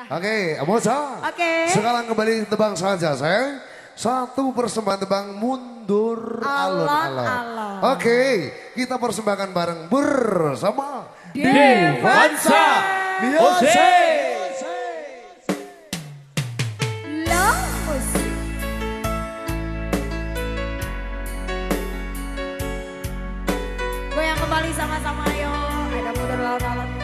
Nah. Oke, okay, Oke. Sekarang kembali tebang saja saya. Satu persembahan tebang mundur alon-alon. Oke, kita persembahkan bareng bersama Divansa Oke. Goyang kembali sama-sama yuk, Ada mundur alon-alon.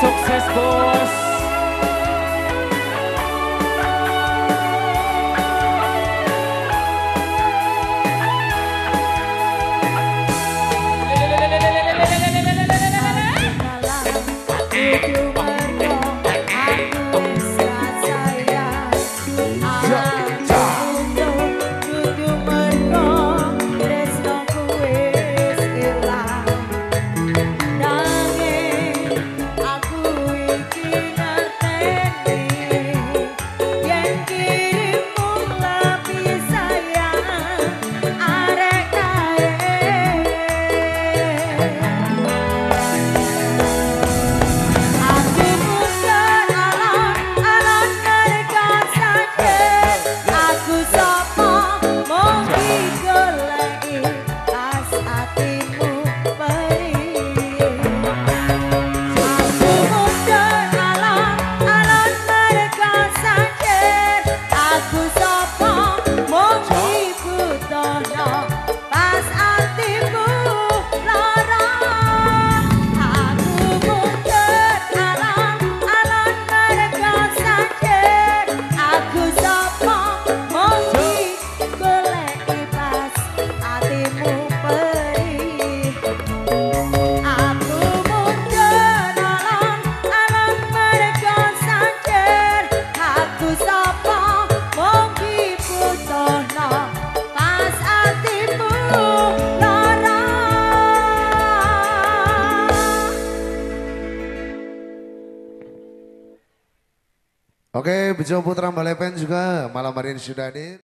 Successful. Oke, Bejo Putra Balepen juga malam hari ini sudah hadir.